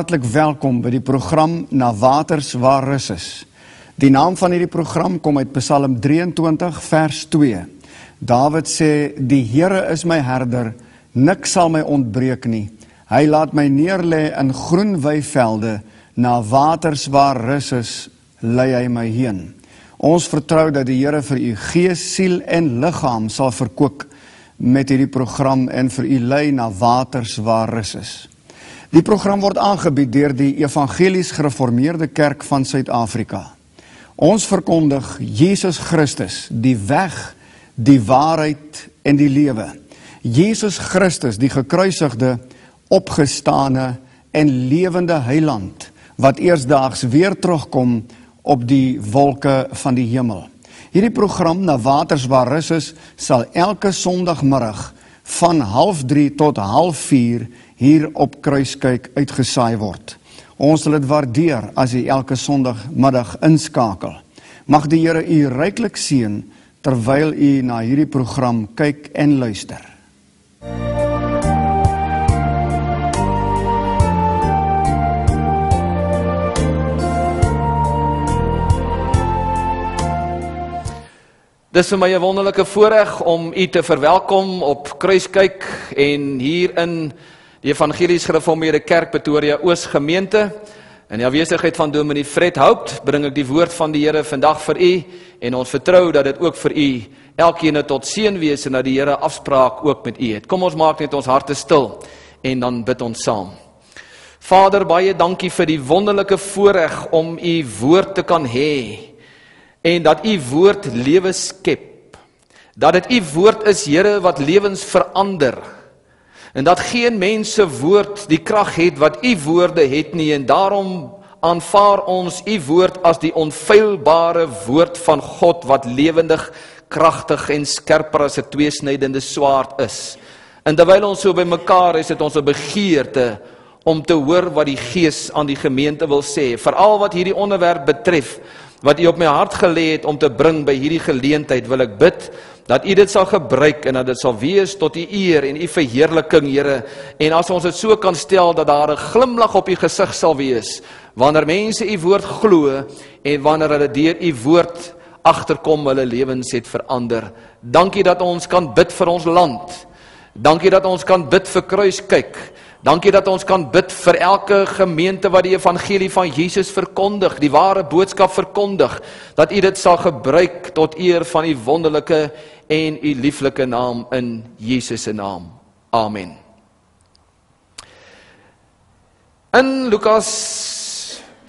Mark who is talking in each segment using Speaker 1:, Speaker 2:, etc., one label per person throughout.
Speaker 1: Hartlik welkom by die program Na Waters waar rus is. Die naam van hierdie program kom uit Psalm 23 vers 2. Dawid sê: "Die Here is my herder, niks sal my ontbreek nie. Hy laat my neerlê in groen weivelde, na waters waar rus is, lei hy my heen." Ons vertrou dat die Here vir u gees, siel en liggaam sal verkoop met hierdie program en vir u lei na waters waar rus is. Die program word aangebied deur die Evangelies Gereformeerde Kerk van Suid-Afrika. Ons verkondig Jesus Christus, die weg, die waarheid en die lewe. Jesus Christus, die gekruisigde, opgestane en lewende heiland wat eersdaags weer terugkom op die wolke van die hemel. Hierdie program na Waters waar rus is sal elke Sondagmiddag van 0.30 tot 0.4 hier op Kruiskyk uitgesaai word. Ons sal dit waardeer as jy elke Sondagmiddag inskakel. Mag die Here u ryklik seën terwyl u na hierdie program kyk en luister.
Speaker 2: Dis vir my 'n wonderlike voorreg om u te verwelkom op Kruiskyk en hier in die Evangelies Gereformeerde Kerk Pretoria Oos gemeente. In die afwesigheid van Dominee Fred Houpt bring ek die woord van die Here vandag vir u en ons vertrou dat dit ook vir u elkeen tot seën wees en dat die Here afspraak ook met u het. Kom ons maak net ons harte stil en dan bid ons saam. Vader, baie dankie vir die wonderlike voorreg om u woord te kan hê en dat u woord lewe skep. Dat dit u woord is, Here, wat lewens verander. En dat geen mens se woord die krag het wat u woorde het nie en daarom aanvaar ons u woord as die onfeilbare woord van God wat lewendig, kragtig en skerper as 'n tweesnydende swaard is. En terwyl ons so bymekaar is, het ons 'n begeerte om te hoor wat die Gees aan die gemeente wil sê, veral wat hierdie onderwerp betref wat u op my hart gelê het om te bring by hierdie geleentheid wil ek bid dat u dit sal gebruik en dat dit sal wees tot u eer en u verheerliking Here. En as ons dit so kan stel dat daar 'n glimlag op u gesig sal wees wanneer mense u woord glo en wanneer hulle deur u woord agterkom hulle lewens het verander. Dankie dat ons kan bid vir ons land. Dankie dat ons kan bid vir kruis kyk Dankie dat ons kan bid vir elke gemeente wat die evangelie van Jesus verkondig, die ware boodskap verkondig, dat U dit sal gebruik tot eer van U wonderlike en U lieflike naam in Jesus se naam. Amen. In Lukas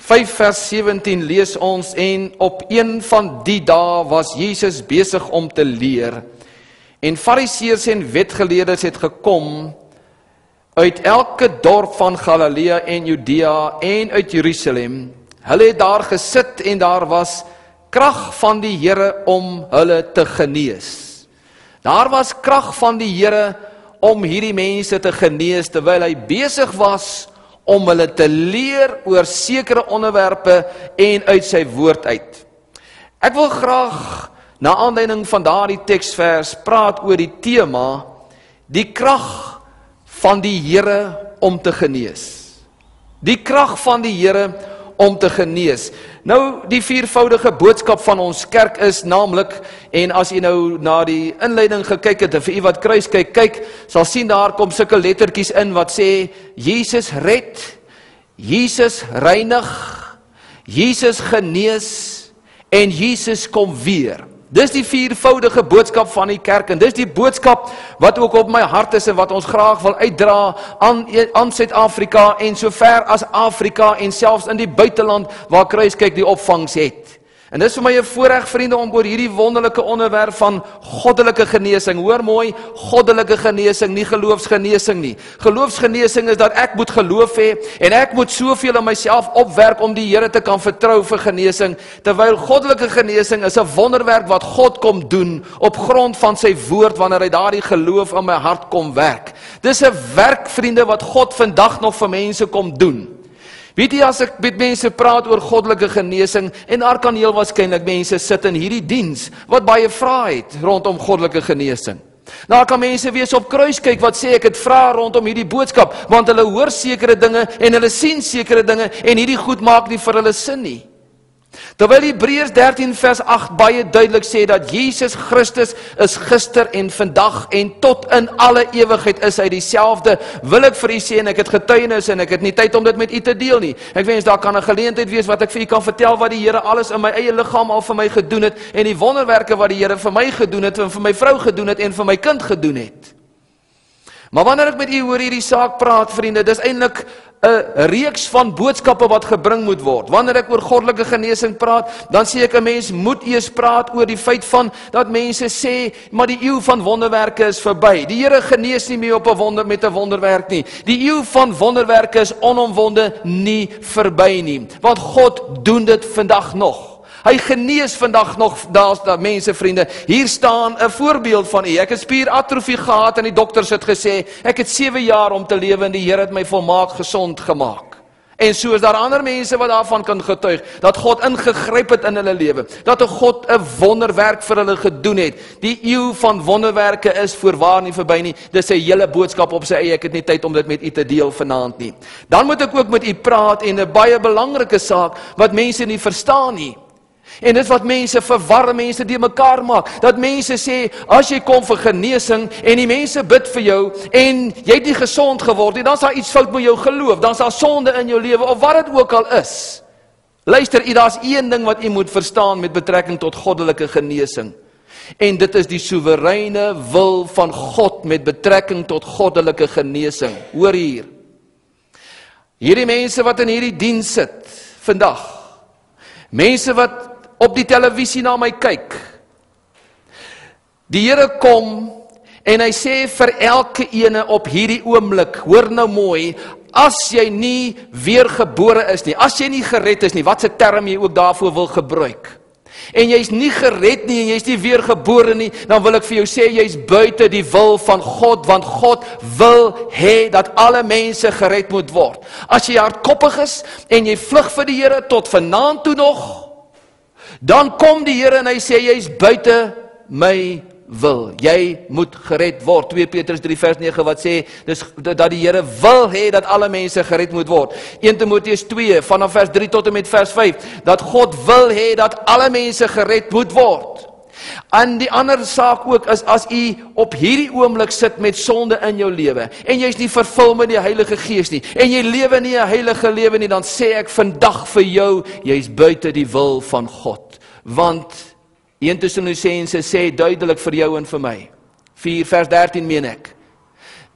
Speaker 2: 5 vers 17 lees ons en op een van die dae was Jesus besig om te leer en fariseërs en wetgeleerdes het gekom uit elke dorp van Galilea en Judea en uit Jerusalem. Hulle het daar gesit en daar was krag van die Here om hulle te genees. Daar was krag van die Here om hierdie mense te genees terwyl hy besig was om hulle te leer oor sekere onderwerpe en uit sy woord uit. Ek wil graag na aanleiding van daardie teksvers praat oor die tema die krag van die Here om te genees. Die krag van die Here om te genees. Nou die viervoudige boodskap van ons kerk is naamlik en as jy nou na die inleiding gekyk het en vir u wat kruis kyk, kyk, sal sien daar kom sulke lettertjies in wat sê Jesus red, Jesus reinig, Jesus genees en Jesus kom weer. Dis die viervoudige boodskap van die kerk en dis die boodskap wat ook op my hart is en wat ons graag wil uitdra aan aan Suid-Afrika en sover as Afrika en selfs in die buiteland waar kruiskyk die opvangs het. En dis vir my 'n voorreg vriende om oor hierdie wonderlike onderwerp van goddelike genesing. Hoor mooi, goddelike genesing, nie geloofsgenesing nie. Geloofsgenesing is dat ek moet geloof hê en ek moet soveel in myself opwerk om die Here te kan vertrou vir genesing, terwyl goddelike genesing is 'n wonderwerk wat God kom doen op grond van sy woord wanneer hy daardie geloof in my hart kom werk. Dis 'n werk vriende wat God vandag nog vir mense kom doen. Weet jy as ek met mense praat oor goddelike genesing en daar kan heel waarskynlik mense sit in hierdie diens wat baie vra het rondom goddelike genesing. Daar kan mense wees op kruis kyk wat sê ek het vra rondom hierdie boodskap want hulle hoor sekere dinge en hulle sien sekere dinge en hierdie goed maak nie vir hulle sin nie. Terwyl Hebreërs 13 vers 8 baie duidelik sê dat Jesus Christus is gister en vandag en tot in alle ewigheid is hy dieselfde, wil ek vir u sê en ek het getuienis en ek het nie tyd om dit met u te deel nie. Ek wens daar kan 'n geleentheid wees wat ek vir u kan vertel wat die Here alles in my eie liggaam al vir my gedoen het en die wonderwerke wat die Here vir my gedoen het en vir my vrou gedoen het en vir my kind gedoen het. Maar wanneer ek met u oor hierdie saak praat, vriende, dis eintlik 'n reeks van boodskappe wat gebring moet word. Wanneer ek oor goddelike genesing praat, dan sê ek 'n mens moet eers praat oor die feit van dat mense sê, maar die eeu van wonderwerke is verby. Die Here genees nie meer op 'n wonder met 'n wonderwerk nie. Die eeu van wonderwerke is onomwonde nie verby nie, want God doen dit vandag nog. Hy genees vandag nog daar's daar mense vriende. Hier staan 'n voorbeeld van u. Ek het spieratrofie gehad en die dokters het gesê ek het 7 jaar om te lewe en die Here het my volmaak gesond gemaak. En so is daar ander mense wat daarvan kan getuig dat God ingegryp het in hulle lewe. Dat 'n God 'n wonderwerk vir hulle gedoen het. Die eeu van wonderwerke is voorwaar nie verby nie. Dis 'n hele boodskap op sy eie. Ek het nie tyd om dit met u te deel vanaand nie. Dan moet ek ook met u praat en 'n baie belangrike saak wat mense nie verstaan nie. En dit wat mense verwar mense die mekaar maak. Dat mense sê as jy kom vir genesing en die mense bid vir jou en jy het nie gesond geword nie, dan's daar iets fout met jou geloof, dan's daar sonde in jou lewe of wat dit ook al is. Luister, u daar's een ding wat u moet verstaan met betrekking tot goddelike genesing. En dit is die soewereine wil van God met betrekking tot goddelike genesing. Hoor hier. Hierdie mense wat in hierdie diens sit vandag. Mense wat op die televisie na my kyk. Die Here kom en hy sê vir elke ene op hierdie oomblik, hoor nou mooi, as jy nie weergebore is nie, as jy nie gered is nie, watse term jy ook daarvoor wil gebruik. En jy's nie gered nie en jy's nie weergebore nie, dan wil ek vir jou sê jy's buite die wil van God want God wil hê dat alle mense gered moet word. As jy hardkoppig is en jy vlug vir die Here tot vanaand toe nog, Dan kom die Here en hy sê jy's buite my wil. Jy moet gered word. 2 Petrus 3 vers 9 wat sê dis dat die Here wil hê dat alle mense gered moet word. 1 Timoteus 2 vanaf vers 3 tot en met vers 5 dat God wil hê dat alle mense gered moet word. En die ander saak ook is as u op hierdie oomblik sit met sonde in jou lewe en jy's nie vervul met die Heilige Gees nie en jy lewe nie 'n heilige lewe nie dan sê ek vandag vir jou jy's buite die wil van God want 1 Tessalonisense sê duidelik vir jou en vir my. 4 vers 13 meen ek.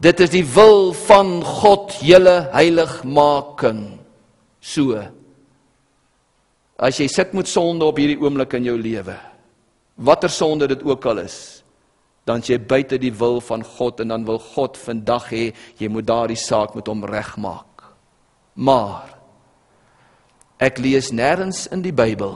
Speaker 2: Dit is die wil van God julle heiligmaking so as jy sit met sonde op hierdie oomblik in jou lewe watter sonde dit ook al is, dan jy buite die wil van God en dan wil God vandag hê jy moet daardie saak met hom regmaak. Maar ek lees nêrens in die Bybel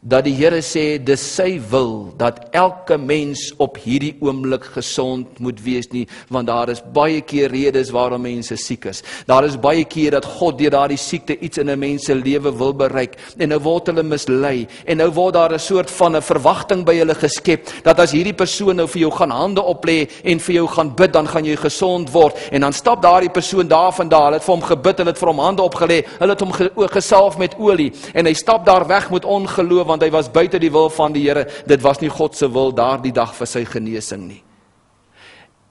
Speaker 2: dat die Here sê dis sy wil dat elke mens op hierdie oomblik gesond moet wees nie want daar is baie keer redes waarom mense siek is. Daar is baie keer dat God deur daardie siekte iets in 'n mens se lewe wil bereik en nou word hulle mislei. En nou word daar 'n soort van 'n verwagting by hulle geskep dat as hierdie persoon nou vir jou gaan hande oplê en vir jou gaan bid dan gaan jy gesond word. En dan stap daardie persoon daar van daar, hulle het vir hom gebid, hulle het vir hom hande opgelê, hulle het hom gesalf met olie en hy stap daar weg met ongeloof want hy was buite die wil van die Here. Dit was nie God se wil daardie dag vir sy genesing nie.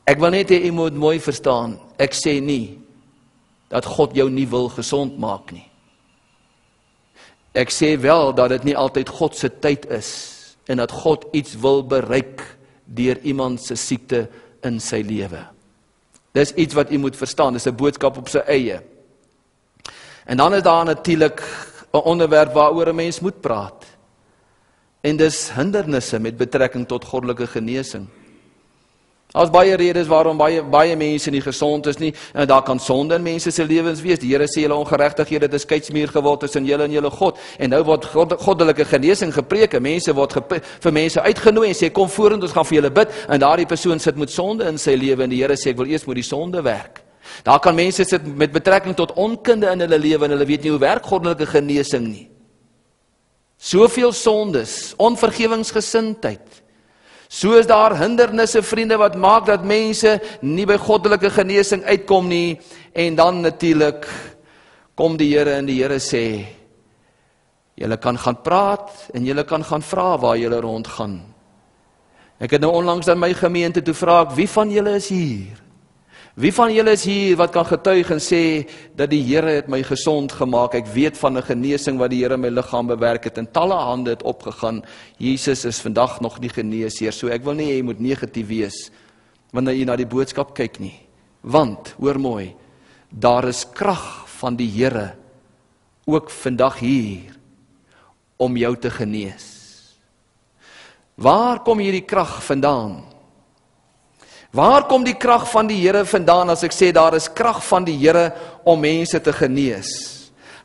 Speaker 2: Ek wil net hê jy moet mooi verstaan. Ek sê nie dat God jou nie wil gesond maak nie. Ek sê wel dat dit nie altyd God se tyd is en dat God iets wil bereik deur iemand se siekte in sy lewe. Dis iets wat jy moet verstaan, dis 'n boodskap op sy eie. En dan is daar natuurlik 'n onderwerp waaroor 'n mens moet praat. En dis hindernisse met betrekking tot goddelike genesing. Daar's baie redes waarom baie baie mense nie gesond is nie. En daar kan sonde in mense se lewens wees. Die Here sê julle ongeregtighede het 'n skeidsmuur geword tussen julle en julle God. En nou word God, goddelike genesing gepreek. Mense word gep vir mense uitgenooi en sê kom vorentoe ons gaan vir julle bid. En daardie persoon sit met sonde in sy lewe en die Here sê ek wil eers moet die sonde werk. Daar kan mense sit met betrekking tot onkunde in hulle lewe en hulle weet nie hoe werk goddelike genesing nie. Soveel sondes, onvergewensgesindheid. So is daar hindernisse vriende wat maak dat mense nie by goddelike genesing uitkom nie en dan natuurlik kom die Here en die Here sê julle kan gaan praat en julle kan gaan vra waar julle rondgaan. Ek het nou onlangs aan my gemeente toe vra ek wie van julle is hier? Wie van julle is hier wat kan getuig en sê dat die Here het my gesond gemaak? Ek weet van 'n genesing wat die Here my liggaam bewerk het en talle hande het opgegaan. Jesus is vandag nog nie genees hier. So ek wil nie hê jy moet negatief wees wanneer jy na die boodskap kyk nie. Want hoor mooi, daar is krag van die Here ook vandag hier om jou te genees. Waar kom hierdie krag vandaan? Waar kom die krag van die Here vandaan as ek sê daar is krag van die Here om mense te genees?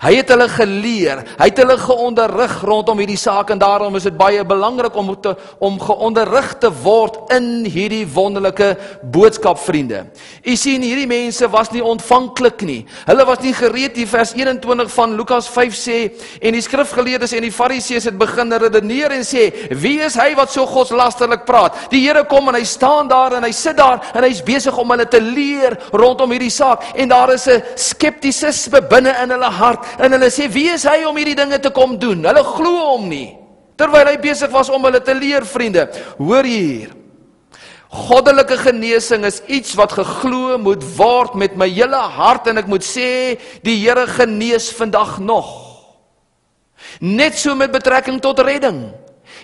Speaker 2: Hy het hulle geleer, hy het hulle geonderrig rondom hierdie saak en daarom is dit baie belangrik om te, om geonderrig te word in hierdie wonderlike boodskap vriende. U sien hierdie mense was nie ontvanklik nie. Hulle was nie gereed nie. Vers 21 van Lukas 5 sê en die skrifgeleerdes en die fariseërs het begin redeneer en sê: "Wie is hy wat so godslasterlik praat?" Die Here kom en hy staan daar en hy sit daar en hy's besig om hulle te leer rondom hierdie saak en daar is 'n skeptisisme binne in hulle hart en hulle sê wie is hy om hierdie dinge te kom doen? Hulle glo hom nie. Terwyl hy besig was om hulle te leer, vriende. Hoor hier. Goddelike genesing is iets wat geglo moet word met my hele hart en ek moet sê die Here genees vandag nog. Net so met betrekking tot redding.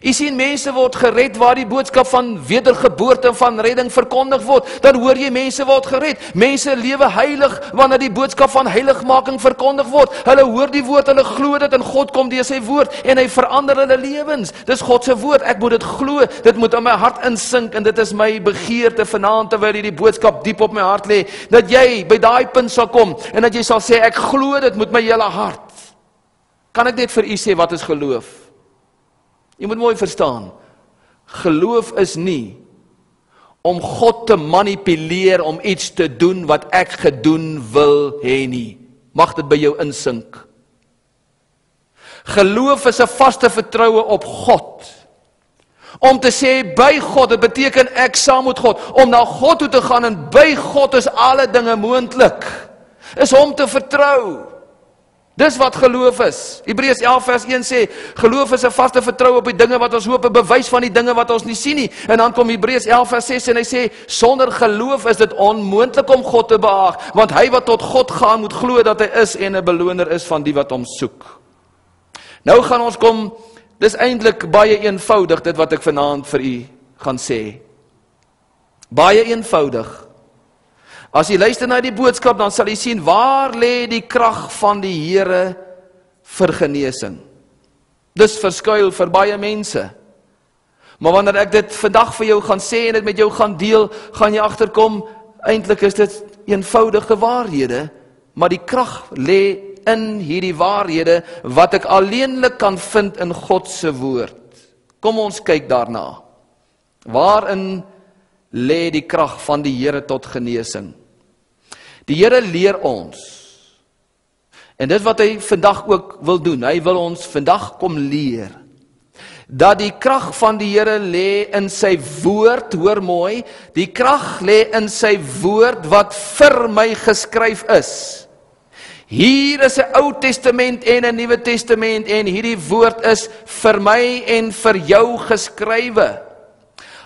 Speaker 2: U sien mense word gered waar die boodskap van wedergeboorte en van redding verkondig word. Dan hoor jy mense word gered. Mense lewe heilig wanneer die boodskap van heiligmaking verkondig word. Hulle hoor die woord, hulle glo dit en God kom deur sy woord en hy verander hulle lewens. Dis God se woord. Ek moet dit glo. Dit moet in my hart insink en dit is my begeerte vanaand terwyl hierdie boodskap diep op my hart lê dat jy by daai punt sal kom en dat jy sal sê ek glo dit met my hele hart. Kan ek net vir u sê wat is geloof? Jy moet mooi verstaan. Geloof is nie om God te manipuleer om iets te doen wat ek gedoen wil hê nie. Mag dit by jou insink. Geloof is 'n vaste vertroue op God. Om te sê by God, dit beteken ek saam met God, om na God toe te gaan en by God is alle dinge moontlik. Is hom te vertrou. Dis wat geloof is. Hebreërs 11 vers 1 sê geloof is 'n vaste vertroue op die dinge wat ons hoop, 'n bewys van die dinge wat ons nie sien nie. En dan kom Hebreërs 11 vers 6 en hy sê sonder geloof is dit onmoontlik om God te behaag, want hy wat tot God gaan moet glo dat hy is en 'n beloner is van die wat hom soek. Nou gaan ons kom dis eintlik baie eenvoudig dit wat ek vanaand vir u gaan sê. Baie eenvoudig. As jy luister na die boodskap, dan sal jy sien waar lê die krag van die Here vir genesing. Dis verskuil vir baie mense. Maar wanneer ek dit vandag vir jou gaan sê en dit met jou gaan deel, gaan jy agterkom eintlik is dit eenvoudige waarhede, maar die krag lê in hierdie waarhede wat ek alleenlik kan vind in God se woord. Kom ons kyk daarna. Waarin lê die krag van die Here tot genesing? Die Here leer ons. En dit wat hy vandag ook wil doen, hy wil ons vandag kom leer dat die krag van die Here lê in sy woord, hoor mooi, die krag lê in sy woord wat vir my geskryf is. Hier is 'n Ou Testament en 'n Nuwe Testament en hierdie woord is vir my en vir jou geskrywe.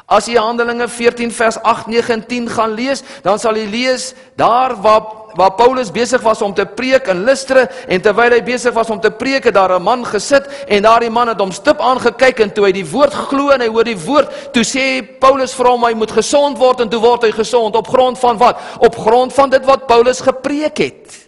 Speaker 2: As jy Handelinge 14 vers 8, 9 en 10 gaan lees, dan sal jy lees daar waar waar Paulus besig was om te preek in Lystra en terwyl hy besig was om te preek, het daar 'n man gesit en daardie man het hom stip aangekyk en toe hy die woord glo en hy hoor die woord, toe sê Paulus vir hom hy moet gesond word en toe word hy gesond op grond van wat? Op grond van dit wat Paulus gepreek het.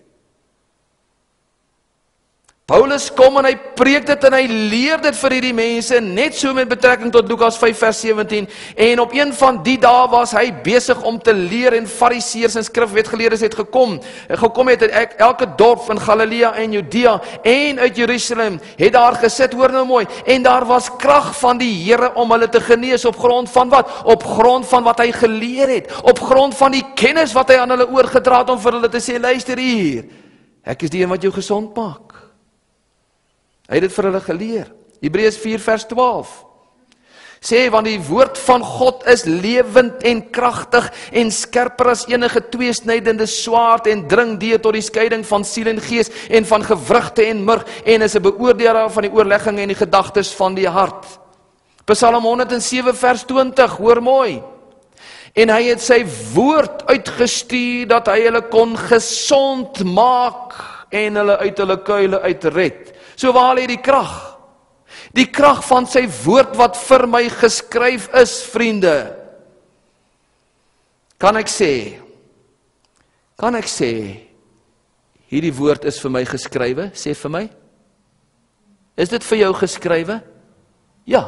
Speaker 2: Paulus kom en hy preek dit en hy leer dit vir hierdie mense net so met betrekking tot Lukas 5 vers 17 en op een van die dae was hy besig om te leer en fariseërs en skrifwetgeleerdes het gekom gekom het uit elke dorp in Galilea en Judea en uit Jerusalem het daar gesit hoor nou mooi en daar was krag van die Here om hulle te genees op grond van wat? Op grond van wat hy geleer het op grond van die kennis wat hy aan hulle oorgedra het om vir hulle te sê luister hier ek is die een wat jou gesond maak Hy het dit vir hulle geleer. Hebreërs 4 vers 12. Sê want die woord van God is lewend en kragtig en skerper as enige tweesnydende swaard en dring deur tot die skeiding van siel en gees en van gewrigte en murg en is 'n beoordelaar van die oorleggings en die gedagtes van die hart. Psalm 107 vers 20, hoor mooi. En hy het sy woord uitgestuur dat hy hulle kon gesond maak en hulle uit hulle kuile uitred. So waar lê die krag? Die krag van sy woord wat vir my geskryf is, vriende. Kan ek sê? Kan ek sê hierdie woord is vir my geskrywe? Sê vir my. Is dit vir jou geskrywe? Ja.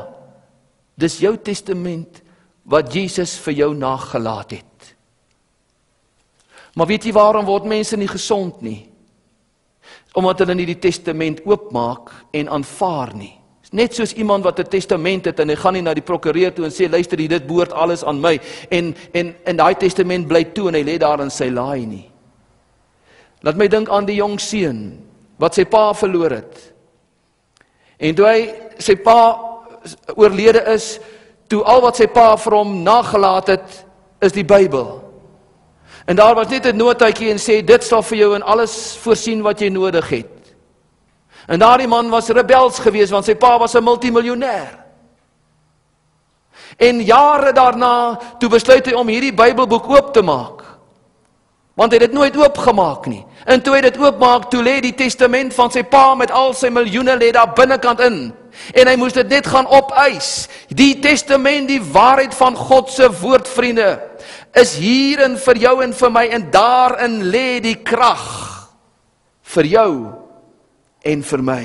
Speaker 2: Dis jou testament wat Jesus vir jou nagelaat het. Maar weet jy waarom word mense nie gesond nie? Omdat hulle nie die testament oopmaak en aanvaar nie. Net soos iemand wat 'n testament het en hy gaan nie na die prokureur toe en sê luister, dit behoort alles aan my en en en daai testament bly toe en hy lê daar in sy laai nie. Laat my dink aan die jong seun wat sy pa verloor het. En toe hy sy pa oorlede is, toe al wat sy pa vir hom nagelaat het, is die Bybel. En daar was net 'n notaatjie en sê dit sal vir jou en alles voorsien wat jy nodig het. En daardie man was rebels geweest want sy pa was 'n multimiljonêr. En jare daarna toe besluit hy om hierdie Bybelboek oop te maak. Want hy het dit nooit oopgemaak nie. En toe hy dit oopmaak, toe lê die testament van sy pa met al sy miljoene lê daar binnekant in. En hy moes dit net gaan opeis. Die testament, die waarheid van God se woord, vriende, is hierin vir jou en vir my en daarin lê die krag vir jou en vir my.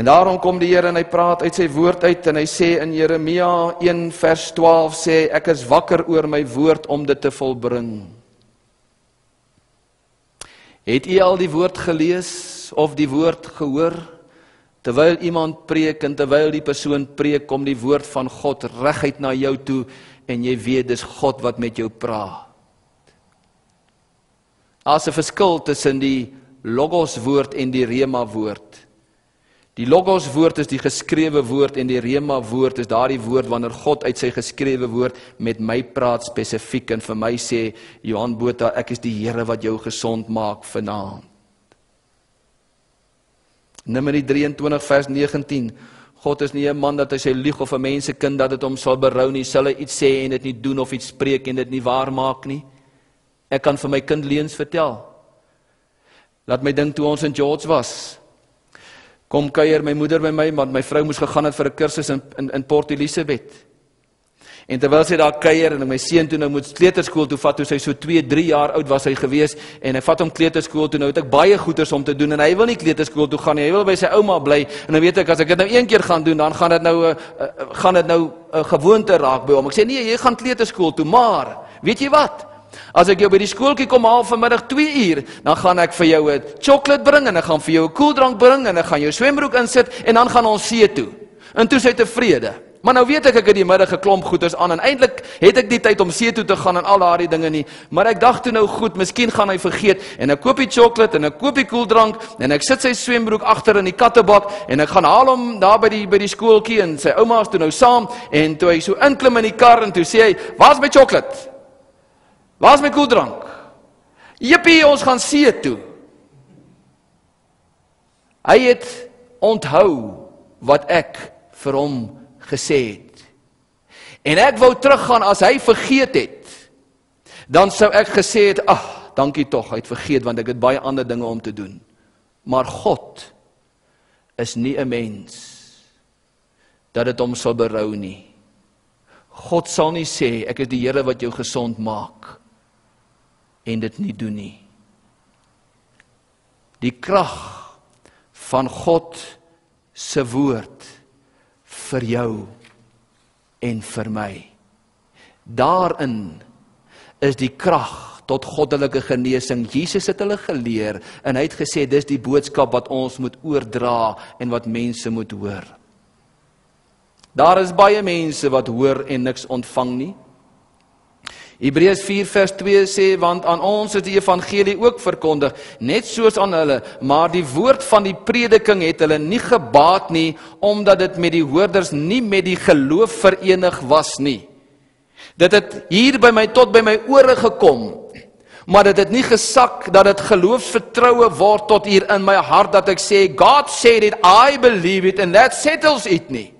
Speaker 2: En daarom kom die Here en hy praat uit sy woord uit en hy sê in Jeremia 1 vers 12 sê ek is wakker oor my woord om dit te volbring. Het u al die woord gelees of die woord gehoor? Terwyl iemand preek en terwyl die persoon preek, kom die woord van God reguit na jou toe en jy weet dis God wat met jou praat. Daar's 'n verskil tussen die logos woord en die rema woord. Die logos woord is die geskrewe woord en die rema woord is daardie woord wanneer God uit sy geskrewe woord met my praat spesifiek en vir my sê Johan Botha ek is die Here wat jou gesond maak vanaand. Numeri 23 vers 19 God is nie 'n man dat hy sy lieg of 'n mense kind dat dit hom sal berou nie, sal hy iets sê en dit nie doen of iets spreek en dit nie waar maak nie. Ek kan vir my kind leuns vertel. Laat my dink toe ons in George was. Kom kuier my moeder by my want my vrou moes gegaan het vir 'n kursus in in, in Port Elizabeth. En terwyl sy daar kuier en my seun toe nou moet kleuterskool toe vat toe sy so 2, 3 jaar oud was hy gewees en hy vat hom kleuterskool toe nou het ek baie goeders om te doen en hy wil nie kleuterskool toe gaan nie. Hy wil by sy ouma bly en dan weet ek as ek dit nou een keer gaan doen dan gaan dit nou 'n uh, uh, gaan dit nou 'n uh, gewoonte raak by hom. Ek sê nee, jy gaan kleuterskool toe, maar weet jy wat? As ek jou by die skooltjie kom haal vanmiddag 2 uur, dan gaan ek vir jou 'n sjokolade bring en ek gaan vir jou 'n koeldrank bring en ek gaan jou swembroek insit en dan gaan ons see toe. En toe sy tevrede. Maar nou weet ek ek het die middag 'n klomp goeders aan en eintlik het ek die tyd om see toe te gaan en al daardie dinge nie. Maar ek dink toe nou goed, miskien gaan hy vergeet en ek koop die sjokolade en ek koop die koeldrank en ek sit sy swembroek agter in die kattebak en ek gaan haal hom daar by die by die skooltjie en sy ouma is toe nou saam en toe hy so inklim in die kar en toe sê hy, "Waar's my sjokolade?" Waar's my koeldrank? Jippie, ons gaan see toe. Hy het onthou wat ek vir hom gesê het. En ek wou teruggaan as hy vergeet het. Dan sou ek gesê het, "Ag, dankie tog, hy het vergeet want ek het baie ander dinge om te doen." Maar God is nie 'n mens dat dit hom sal berou nie. God sal nie sê ek is die Here wat jou gesond maak en dit nie doen nie. Die krag van God se woord vir jou en vir my. Daarin is die krag tot goddelike genesing. Jesus het hulle geleer en hy het gesê dis die boodskap wat ons moet oordra en wat mense moet hoor. Daar is baie mense wat hoor en niks ontvang nie. Hebreërs 4 vers 2 sê want aan ons is die evangelie ook verkondig net soos aan hulle maar die woord van die prediking het hulle nie gebaat nie omdat dit met die hoorders nie met die geloof verenig was nie. Dit het hier by my tot by my ore gekom maar dit het nie gesak dat dit geloofsvertroue word tot hier in my hart dat ek sê God said it I believe it and that settles it nie.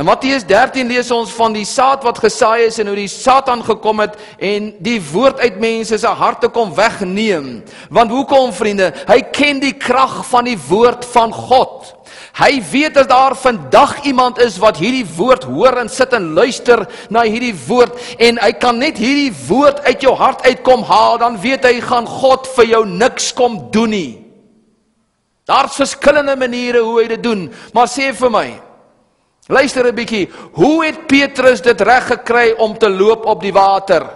Speaker 2: In Matteus 13 lees ons van die saad wat gesaai is en hoe die Satan gekom het en die woord uit mense se harte kom wegneem. Want hoekom vriende? Hy ken die krag van die woord van God. Hy weet as daar vandag iemand is wat hierdie woord hoor en sit en luister na hierdie woord en hy kan net hierdie woord uit jou hart uitkom haal, dan weet hy gaan God vir jou niks kom doen nie. Daar's verskillende maniere hoe hy dit doen, maar sê vir my, Luister 'n bietjie, hoe het Petrus dit reg gekry om te loop op die water?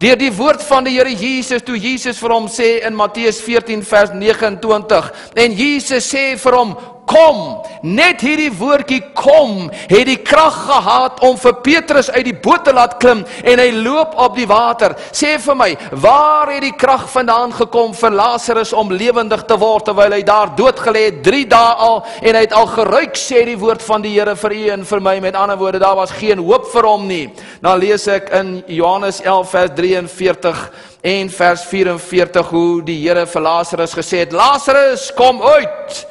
Speaker 2: Deur die woord van die Here Jesus toe Jesus vir hom sê in Matteus 14 vers 29 en Jesus sê vir hom kom. Net hierdie woordjie kom het die krag gehad om vir Petrus uit die boot te laat klim en hy loop op die water. Sê vir my, waar het die krag vandaan gekom vir Lazarus om lewendig te word terwyl hy daar dood gelê het 3 dae al en hy het al geruik sê die woord van die Here vir u en vir my met ander woorde daar was geen hoop vir hom nie. Dan lees ek in Johannes 11 vers 43 en vers 44 hoe die Here vir Lazarus gesê het Lazarus kom uit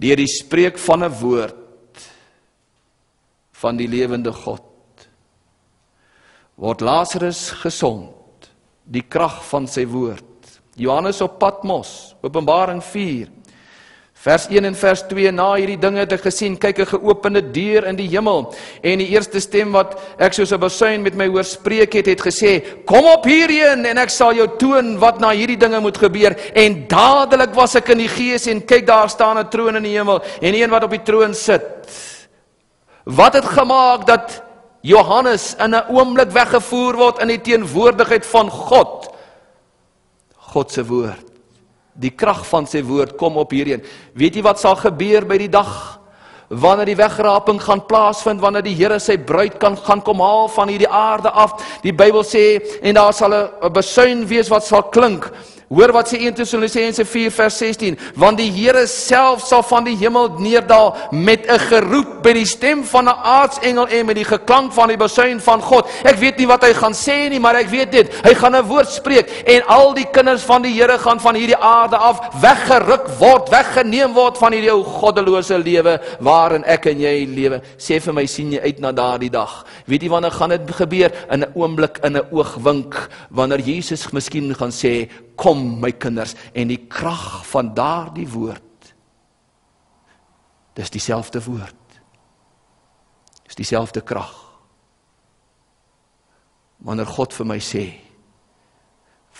Speaker 2: deur die spreek van 'n woord van die lewende God word Lazarus gesond. Die krag van sy woord. Johannes op Patmos Openbaring 4 Vers 1 en vers 2 na hierdie dinge het ek gesien kyk 'n geopende deur in die hemel. En die eerste stem wat ek soos 'n basuin met my hoor spreek het het gesê kom op hierheen en ek sal jou toon wat na hierdie dinge moet gebeur. En dadelik was ek in die gees en kyk daar staan 'n troon in die hemel. En een wat op die troon sit wat het gemaak dat Johannes in 'n oomblik weggevoer word in die teenwoordigheid van God? God se woord Die krag van sy woord kom op hierheen. Weet jy wat sal gebeur by die dag wanneer die wegraping gaan plaasvind wanneer die Here sy bruid kan gaan kom haal van hierdie aarde af? Die Bybel sê en daar sal 'n besuin wees wat sal klink Hoor wat sê 1 Tessalonisense 4 vers 16, want die Here self sal van die hemel neerdal met 'n geroep by die stem van 'n aartsengel en met die geklank van die basuin van God. Ek weet nie wat hy gaan sê nie, maar ek weet dit, hy gaan 'n woord spreek en al die kinders van die Here gaan van hierdie aarde af weggeruk word, weggeneem word van hierdie ou goddelose lewe waarin ek en jy lewe. Sê vir my, sien jy uit na daardie dag? Weet jy wanneer gaan dit gebeur? In 'n oomblik, in 'n oogwink, wanneer Jesus miskien gaan sê kom my kinders en die krag van daardie woord dis dieselfde woord. Is dieselfde krag. Wanneer God vir my sê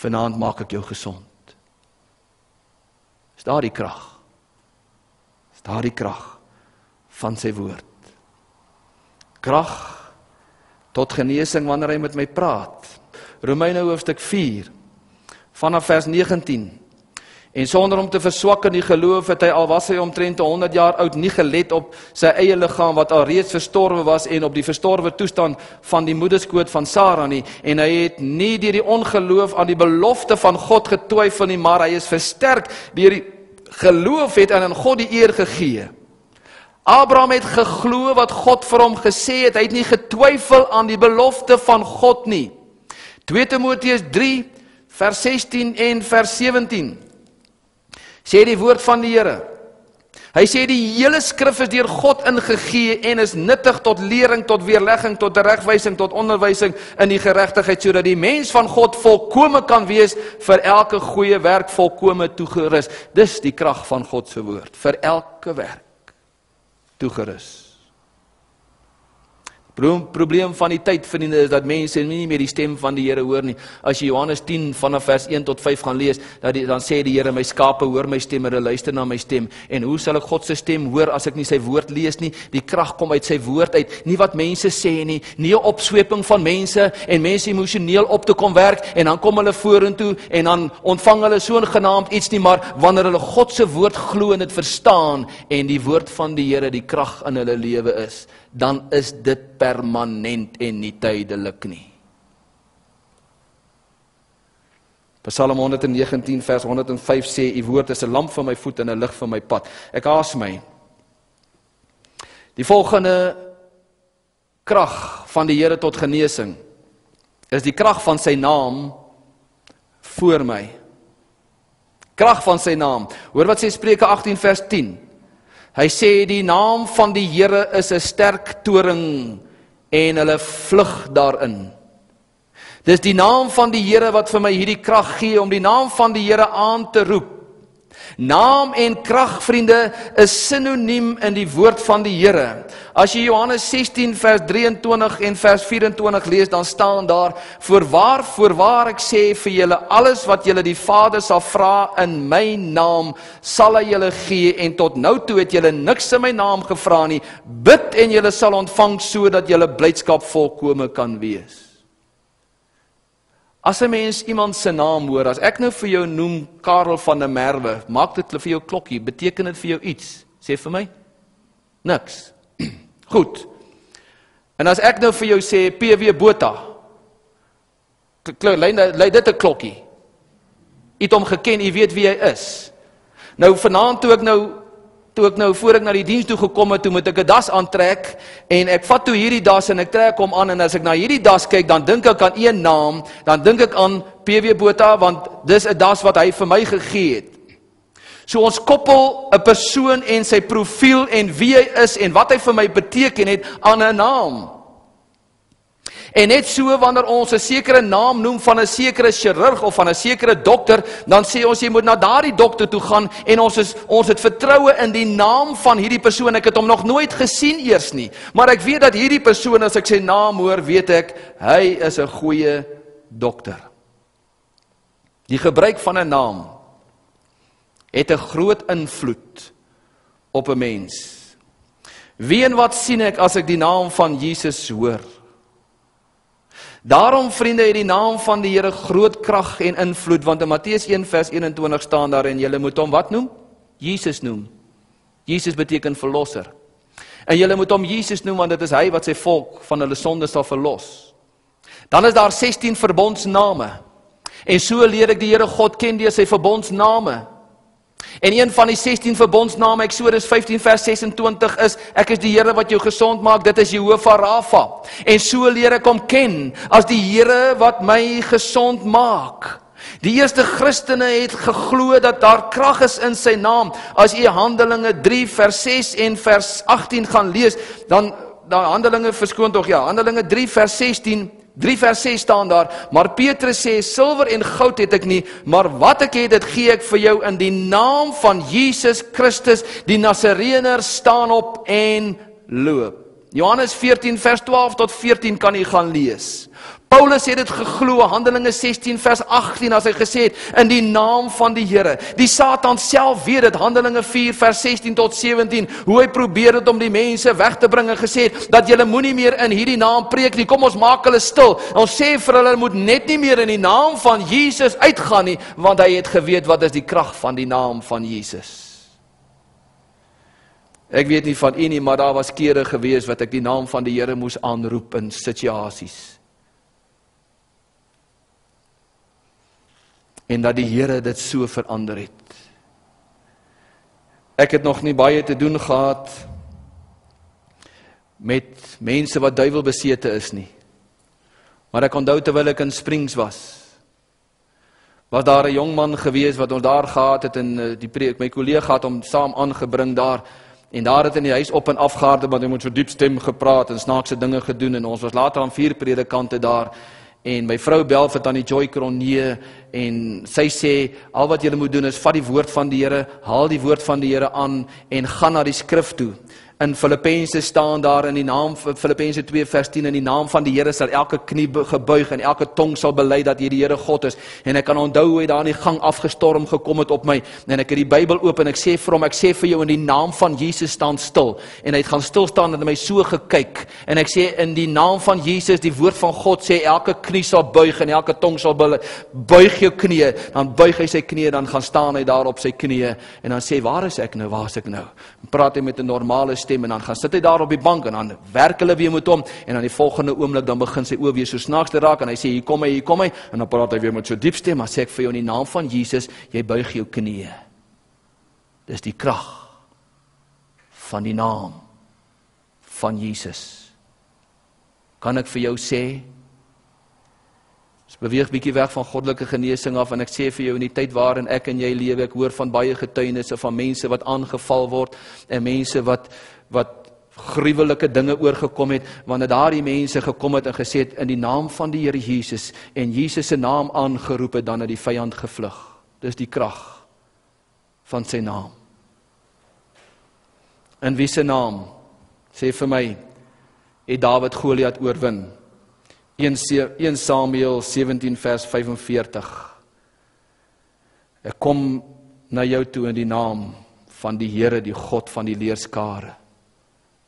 Speaker 2: vanaand maak ek jou gesond is daardie krag is daardie krag van sy woord. Krag tot genesing wanneer hy met my praat. Romeine hoofstuk 4 vanaf vers 19. En sonder om te verswak in die geloof het hy al was hy omtrent 100 jaar oud nie gelet op sy eie liggaam wat al reeds verstorwe was en op die verstorwe toestand van die moederskoot van Sara nie en hy het nie deur die ongeloof aan die belofte van God getwyfel nie maar hy is versterk deur die geloof het en aan God die eer gegee. Abraham het geglo wat God vir hom gesê het hy het nie getwyfel aan die belofte van God nie. 2 Timoteus 3 vers 16 en vers 17 sê die woord van die Here. Hy sê die hele skrif is deur God ingegee en is nuttig tot lering, tot weerlegging, tot regwysing, tot onderwysing in die geregtigheid sodat die mens van God volkome kan wees vir elke goeie werk volkome toegerus. Dis die krag van God se woord vir elke werk toegerus. Probleem van die tyd vriende is dat mense nie meer die stem van die Here hoor nie. As jy Johannes 10 vanaf vers 1 tot 5 gaan lees, dat die, dan sê die Here my skape hoor my stem en hulle luister na my stem. En hoe sal ek God se stem hoor as ek nie sy woord lees nie? Die krag kom uit sy woord uit, nie wat mense sê nie, nie 'n opsweping van mense en mense emosioneel op te kom werk en dan kom hulle vorentoe en dan ontvang hulle so 'n genaamd iets nie, maar wanneer hulle God se woord glo en dit verstaan en die woord van die Here die krag in hulle lewe is dan is dit permanent en nie tydelik nie. Psalm 119 vers 105 sê u woord is 'n lamp vir my voet en 'n lig vir my pad. Ek haas my. Die volgende krag van die Here tot genesing is die krag van sy naam voor my. Krag van sy naam. Hoor wat sê Spreuke 18 vers 10. Hy sê die naam van die Here is 'n sterk toring en hulle vlug daarin. Dis die naam van die Here wat vir my hierdie krag gee om die naam van die Here aan te roep. Naam en krag vriende is sinoniem in die woord van die Here. As jy Johannes 16 vers 23 en vers 24 lees, dan staan daar: "Voorwaar, voorwaar ek sê vir julle, alles wat julle die Vader sal vra in my naam, sal hy julle gee en tot nou toe het julle niks in my naam gevra nie. Bid en julle sal ontvang sodat julle blydskap volkome kan wees." As 'n mens iemand se naam hoor, as ek nou vir jou noem Karel van der Merwe, maak dit vir jou klokkie, beteken dit vir jou iets? Sê vir my. Niks. Goed. En as ek nou vir jou sê PW Botha, lei lei dit 'n klokkie. U het hom geken, u weet wie hy is. Nou vanaand toe ek nou toe ek nou voor ek na die diens toe gekom het, toe moet ek 'n das aantrek en ek vat toe hierdie das en ek trek hom aan en as ek na hierdie das kyk, dan dink ek aan een naam, dan dink ek aan PW Botha want dis 'n das wat hy vir my gegee het. So ons koppel 'n persoon en sy profiel en wie hy is en wat hy vir my beteken het aan 'n naam. En net so wanneer ons 'n sekere naam noem van 'n sekere chirurg of van 'n sekere dokter, dan sê ons jy moet na daardie dokter toe gaan en ons is ons het vertroue in die naam van hierdie persoon. Ek het hom nog nooit gesien eers nie, maar ek weet dat hierdie persoon as ek sy naam hoor, weet ek hy is 'n goeie dokter. Die gebruik van 'n naam het 'n groot invloed op 'n mens. Wie en wat sien ek as ek die naam van Jesus hoor? Daarom vriende het die naam van die Here groot krag en invloed want in Matteus 1 vers 21 staan daar en julle moet hom wat noem? Jesus noem. Jesus beteken verlosser. En julle moet hom Jesus noem want dit is hy wat sy volk van hulle sondes sal verlos. Dan is daar 16 verbondsname. En so leer ek die Here God ken deur sy verbondsname. En een van die 16 verbondsname Eksodus 15 vers 26 is ek is die Here wat jou gesond maak dit is Jehovah Rafa en so leer ek hom ken as die Here wat my gesond maak. Die eerste Christene het geglo dat daar krag is in sy naam. As jy Handelinge 3 vers 6 en vers 18 gaan lees dan dan Handelinge verskoon tog ja Handelinge 3 vers 16 3 vers 6 staan daar, maar Petrus sê silwer en goud het ek nie, maar wat ek het, dit gee ek vir jou in die naam van Jesus Christus, die Nasareëner, staan op en loop. Johannes 14 vers 12 tot 14 kan jy gaan lees. Paulus het dit geglo Handelinge 16 vers 18 as hy gesê het in die naam van die Here. Die Satan self weet dit Handelinge 4 vers 16 tot 17 hoe hy probeer het om die mense weg te bring en gesê het dat julle moenie meer in hierdie naam preek nie. Kom ons maak hulle stil. Ons sê vir hulle moet net nie meer in die naam van Jesus uitgaan nie want hy het geweet wat is die krag van die naam van Jesus. Ek weet nie van u nie, maar daar was kere gewees wat ek die naam van die Here moes aanroep in situasies. En dat die Here dit so verander het. Ek het nog nie baie te doen gehad met mense wat duiwelbesete is nie. Maar ek onthou terwyl ek in Springs was, was daar 'n jong man gewees wat ons daar gehad het en eh, die preek my kollega het hom saam aangebring daar en daar het in die huis op en af gehard want hy moet so diep stem gepraat en snaakse dinge gedoen en ons was later aan vier predikante daar En my vrou bel vir tannie Joy Kronee en sy sê al wat jy moet doen is vat die woord van die Here, haal die woord van die Here aan en gaan na die skrif toe. In Filippense staan daar in die naam Filippense 2 vers 10 in die naam van die Here sal elke knie gebuig en elke tong sal bely dat hy die Here God is. En ek kan onthou hoe hy daar in die gang afgestorm gekom het op my en ek het die Bybel oop en ek sê vir hom ek sê vir jou in die naam van Jesus staan stil. En hy het gaan stil staan en my so gekyk en ek sê in die naam van Jesus die woord van God sê elke knie sal buig en elke tong sal bely. Buig jou knie, dan buig hy sy knie dan gaan staan hy daar op sy knie en dan sê waar is ek nou? Waar is ek nou? Praat hy met 'n normale stem stem en dan gaan sit hy daar op die bank en dan werk hulle weer met hom. En dan die volgende oomblik dan begin sy oë weer so snaaks te raak en hy sê hier kom hy hier kom hy. En dan praat hy weer met so diep stem maar sê ek vir jou in die naam van Jesus jy buig jou knieë. Dis die krag van die naam van Jesus. Kan ek vir jou sê Ons beweeg bietjie weg van goddelike genesing af en ek sê vir jou in die tyd waarin ek en jy lewe, ek hoor van baie getuienisse van mense wat aangeval word en mense wat wat gruwelike dinge oorgekom het wanneer daardie mense gekom het en gesê het in die naam van die Here Jesus en Jesus se naam aangeroep het dan het die vyand gevlug. Dis die krag van sy naam. In wie se naam sê vir my het Dawid Goliat oorwin? 1 Samuel 17 vers 45 Ek kom na jou toe in die naam van die Here die God van die leerskare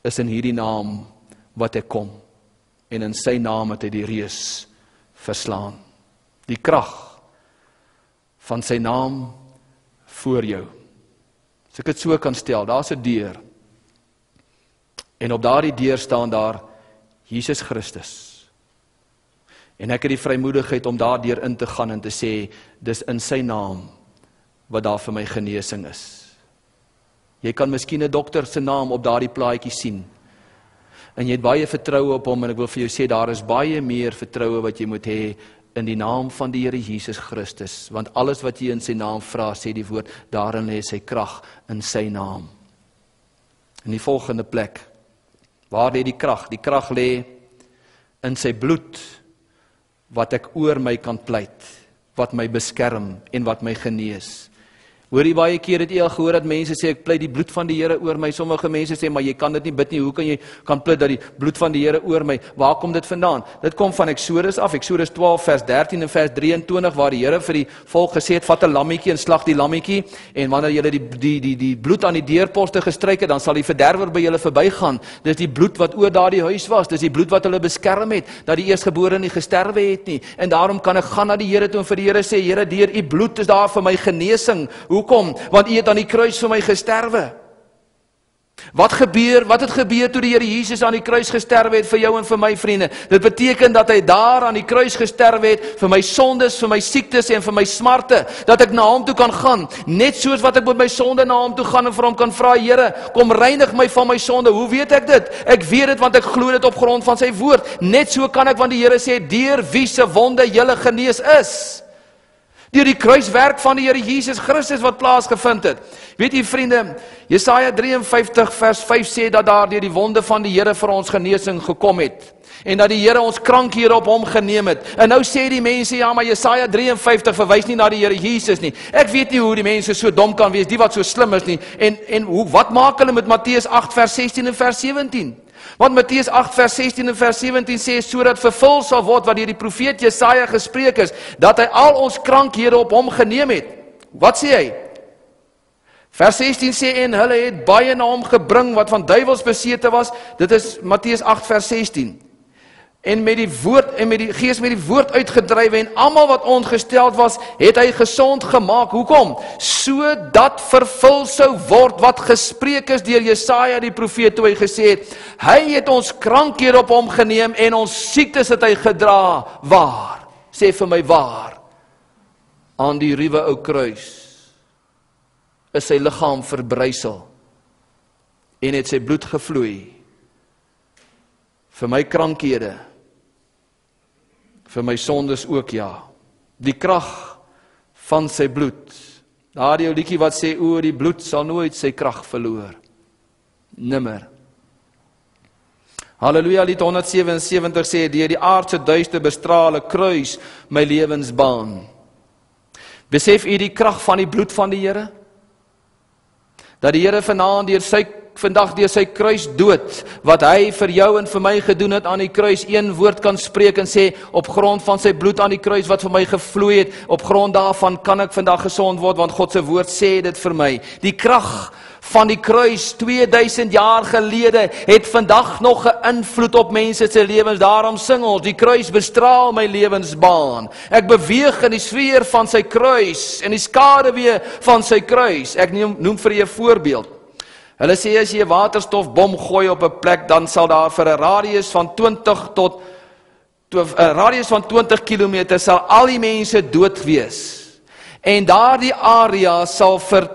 Speaker 2: is in hierdie naam wat ek kom. En in sy naam het hy die reus verslaan. Die krag van sy naam voor jou. As ek dit so kan stel daar's 'n deur. En op daardie deur staan daar Jesus Christus. En ek het die vrymoedigheid om daardeur in te gaan en te sê dis in sy naam wat daar vir my genesing is. Jy kan miskien 'n dokter se naam op daardie plaatjie sien. En jy het baie vertroue op hom en ek wil vir jou sê daar is baie meer vertroue wat jy moet hê in die naam van die Here Jesus Christus, want alles wat jy in sy naam vra, sê die woord, daarin lê sy krag in sy naam. In die volgende plek, waar lê die krag? Die krag lê in sy bloed wat ek oor my kan pleit, wat my beskerm en wat my genees. Hoor jy baie keer het jy al gehoor dat mense sê ek pleit die bloed van die Here oor my. Sommige mense sê maar jy kan dit nie bid nie. Hoe kan jy kan pleit dat die bloed van die Here oor my? Waar kom dit vandaan? Dit kom van Eksodus af. Eksodus 12 vers 13 en vers 23 waar die Here vir die volk gesê het: "Vat 'n lammetjie en slag die lammetjie en wanneer julle die die die die bloed aan die deurposte gestryk het, dan sal die verderwer by julle verbygaan. Dis die bloed wat oor daardie huis was. Dis die bloed wat hulle beskerm het dat die eersgebore nie gesterwe het nie. En daarom kan ek gaan na die Here toe en vir die Here sê: "Here, deur u bloed is daar vir my genesing." Hoe Hoekom? Want U het aan die kruis vir my gesterwe. Wat gebeur? Wat het gebeur toe die Here Jesus aan die kruis gesterwe het vir jou en vir my vriende? Dit beteken dat hy daar aan die kruis gesterwe het vir my sondes, vir my siektes en vir my smarte, dat ek na hom toe kan gaan, net soos wat ek met my sonde na hom toe gaan en vir hom kan vra, Here, kom reinig my van my sonde. Hoe weet ek dit? Ek weet dit want ek glo dit op grond van sy woord. Net so kan ek want die Here sê, deur wie se wonde jy genees is deur die kruiswerk van die Here Jesus Christus wat plaasgevind het. Weet u vriende, Jesaja 53 vers 5 sê dat daar deur die wonde van die Here vir ons genesing gekom het en dat die Here ons krankhede op hom geneem het. En nou sê die mense ja, maar Jesaja 53 verwys nie na die Here Jesus nie. Ek weet nie hoe die mense so dom kan wees, die wat so slim is nie. En en hoe wat maak hulle met Matteus 8 vers 16 en vers 17? Want Matteus 8 vers 16 en vers 17 sê sodat vervul sal word wat deur die profeet Jesaja gespreek is dat hy al ons krankhede op hom geneem het. Wat sê hy? Vers 16 sê en hulle het baie na hom gebring wat van duiwels besete was. Dit is Matteus 8 vers 16 en met die woord en met die gees met die woord uitgedryf en almal wat ongesteld was, het hy gesond gemaak. Hoekom? Sodat vervul sou word wat gespreek is deur Jesaja die profeet toe hy gesê het: Hy het ons krankhede op hom geneem en ons siektes het hy gedra. Waar? Sê vir my waar? Aan die ruwe ou kruis is sy liggaam verbrysel en het sy bloed gevloei vir my krankhede vir my sondes ook ja. Die krag van sy bloed. Daardie ou liedjie wat sê o, die bloed sal nooit sy krag verloor. Nimmer. Halleluja, lied 177 sê deur die aardse duister bestrale kruis my lewensbaan. Besef u die krag van die bloed van die Here? Dat die Here vanaand deur sy vandag deur sy kruis dood wat hy vir jou en vir my gedoen het aan die kruis een woord kan spreek en sê op grond van sy bloed aan die kruis wat vir my gevloei het op grond daarvan kan ek vandag gesond word want God se woord sê dit vir my. Die krag van die kruis 2000 jaar gelede het vandag nog 'n invloed op mense se lewens. Daarom sing ons die kruis bestraal my lewensbaan. Ek beweeg in die sfeer van sy kruis en die skaduwee van sy kruis. Ek noem, noem vir 'n voorbeeld Hulle sê as jy 'n waterstofbom gooi op 'n plek, dan sal daar vir 'n radius van 20 tot 'n radius van 20 km sal al die mense dood wees. En daardie area sal vir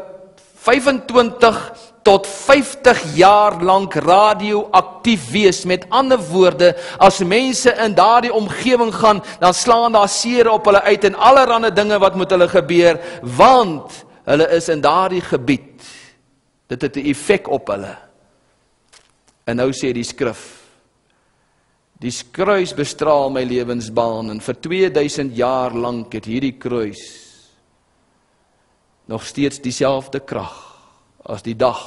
Speaker 2: 25 tot 50 jaar lank radioaktief wees. Met ander woorde, as mense in daardie omgewing gaan, dan slaan daar seer op hulle uit en allerlei dinge wat met hulle gebeur, want hulle is in daardie gebied. Dit het 'n effek op hulle. En nou sê die skrif: Die kruis bestraal my lewensbaan en vir 2000 jaar lank het hierdie kruis nog steeds dieselfde krag as die dag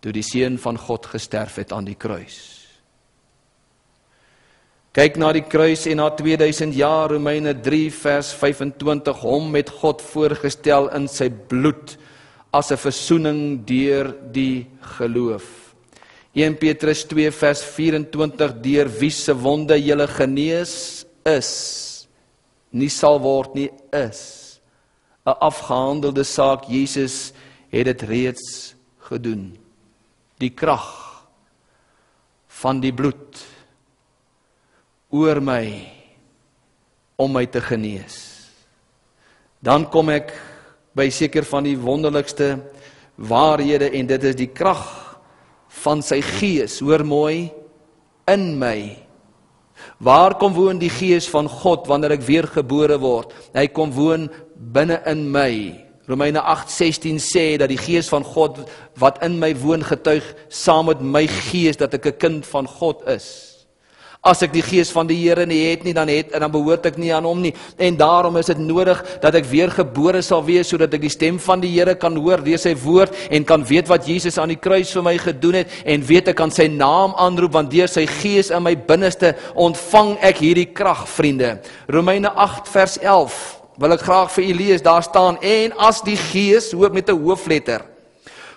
Speaker 2: toe die seun van God gesterf het aan die kruis. Kyk na die kruis en na 2000 jaar Romeine 3 vers 25 hom met God voorgestel in sy bloed as 'n verzoening deur die geloof. 1 Petrus 2 vers 24 deur wie se wonde jy genees is nie sal word nie is. 'n afgehandelde saak Jesus het dit reeds gedoen. Die krag van die bloed oor my om my te genees. Dan kom ek by seker van die wonderlikste waarhede en dit is die krag van sy gees. Hoor mooi in my. Waar kom woon die gees van God wanneer ek weer gebore word? Hy kom woon binne in my. Romeine 8:16 sê dat die gees van God wat in my woon getuig saam met my gees dat ek 'n kind van God is As ek die gees van die Here nie het nie, dan het en dan behoort ek nie aan hom nie. En daarom is dit nodig dat ek weer gebore sal wees sodat ek die stem van die Here kan hoor, lees sy woord en kan weet wat Jesus aan die kruis vir my gedoen het en weet ek kan sy naam aanroep want deur sy gees in my binneste ontvang ek hierdie krag, vriende. Romeine 8 vers 11 wil ek graag vir u lees. Daar staan en as die gees, hoop met 'n hoofletter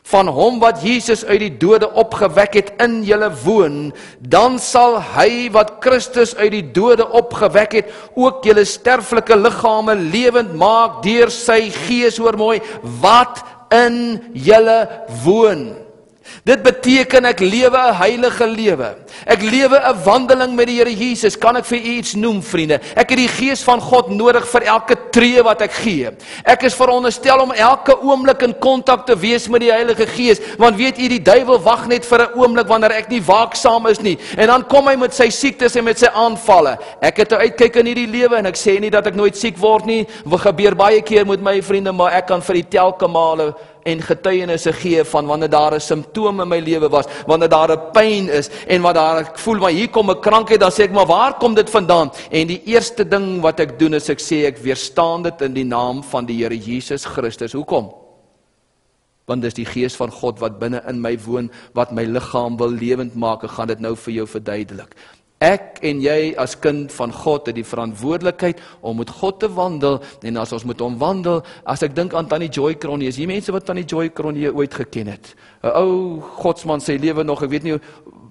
Speaker 2: van hom wat Jesus uit die dode opgewek het in julle woon, dan sal hy wat Christus uit die dode opgewek het, ook julle sterflike liggame lewend maak deur sy gees, hoor mooi, wat in julle woon. Dit beteken ek lewe 'n heilige lewe. Ek lewe 'n wandeling met die Here Jesus. Kan ek vir u iets noem, vriende? Ek het die gees van God nodig vir elke tree wat ek gee. Ek is veronderstel om elke oomblik in kontak te wees met die Heilige Gees, want weet u die duiwel wag net vir 'n oomblik wanneer ek nie waaksaam is nie. En dan kom hy met sy siektes en met sy aanvalle. Ek het 'n uitkyk in hierdie lewe en ek sê nie dat ek nooit siek word nie. Wat gebeur baie keer met my vriende, maar ek kan vir die telke male en getuienisse gee van wanneer daar 'n simptoom in my lewe was, wanneer daar 'n pyn is en wat daar ek voel maar hier kom 'n krankheid, dan sê ek maar waar kom dit vandaan? En die eerste ding wat ek doen is ek sê ek weerstaan dit in die naam van die Here Jesus Christus. Hoekom? Want dis die gees van God wat binne in my woon wat my liggaam wil lewend maak. Ek gaan dit nou vir jou verduidelik. Ek en jy as kind van God het die verantwoordelikheid om met God te wandel en as ons met hom wandel, as ek dink aan Tannie Joy Kronje, is hier mense wat Tannie Joy Kronje ooit geken het. 'n Ou godsman sê lewe nog, ek weet nie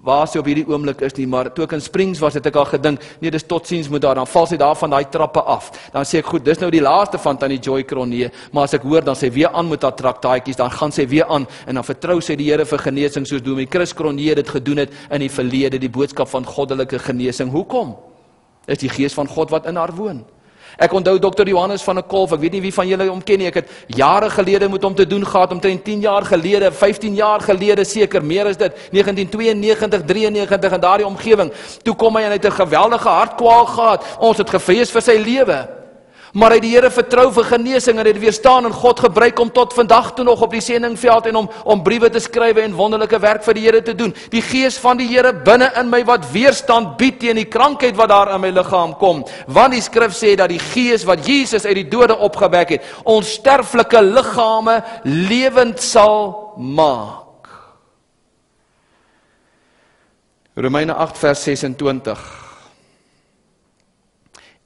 Speaker 2: waar sy op hierdie oomblik is nie, maar toe ek in Springs was, het ek al gedink, nee, dis totsiens moet daar, dan val sy daar van daai trappe af. Dan sê ek, goed, dis nou die laaste van tannie Joy Kronee, maar as ek hoor dan sy weer aan met haar traktaatjies, dan gaan sy weer aan en dan vertrou sy die Here vir genesing soos Dominee Chris Kronee dit gedoen het in die verlede, die boodskap van goddelike genesing. Hoekom? Is die gees van God wat in haar woon. Ek onthou dokter Johannes van der Kolf, ek weet nie wie van julle hom ken nie. Ek het jare gelede met hom te doen gehad, omtrent 10 jaar gelede, 15 jaar gelede seker, meer as dit, 1992, 93 in daardie omgewing. Toe kom hy en hy het 'n geweldige hartkwaal gehad. Ons het gevrees vir sy lewe maar hy die Here vertrou vir genesing en hy het weer staan en God gebruik hom tot vandag toe nog op die sendingveld en om om briewe te skryf en wonderlike werk vir die Here te doen. Die gees van die Here binne in my wat weerstand bied teen die krankheid wat daar in my liggaam kom. Want die skrif sê dat die gees wat Jesus uit die dode opgewek het, ons sterflike liggame lewend sal maak. Romeine 8 vers 26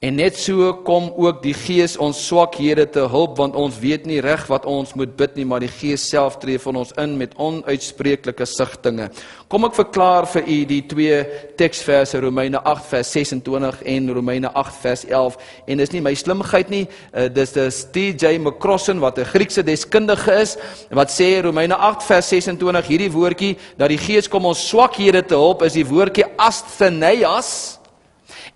Speaker 2: En net so kom ook die Gees ons swakhede te hulp want ons weet nie reg wat ons moet bid nie maar die Gees self tree van ons in met onuitspreeklike sigtinge. Kom ek verklaar vir u die twee teksverse Romeine 8 vers 26 en Romeine 8 vers 11 en dis nie my slimheid nie, uh, dis dis TJ McCrossen wat 'n Griekse deskundige is wat sê Romeine 8 vers 26 hierdie woordjie dat die Gees kom ons swakhede te hulp is die woordjie asthenias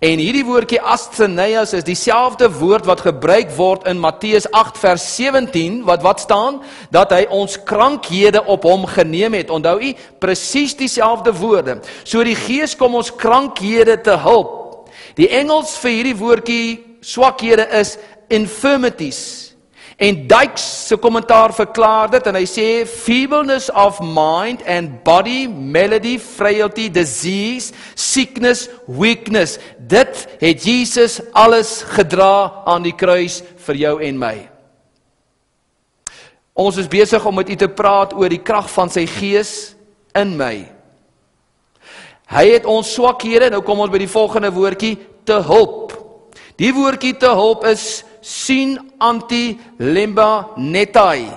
Speaker 2: En hierdie woordjie asthenias is dieselfde woord wat gebruik word in Matteus 8 vers 17 wat wat staan dat hy ons krankhede op hom geneem het. Onthou u presies dieselfde woorde. So die Gees kom ons krankhede te help. Die Engels vir hierdie woordjie swakhede is infirmities. En Dykes se kommentaar verklaar dit en hy sê feebleness of mind and body, melody, frailty, disease, sickness, weakness. Dit het Jesus alles gedra aan die kruis vir jou en my. Ons is besig om met u te praat oor die krag van sy gees in my. Hy het ons swakhede, nou kom ons by die volgende woordjie, te hulp. Die woordjie te hulp is sien anti lemba netai.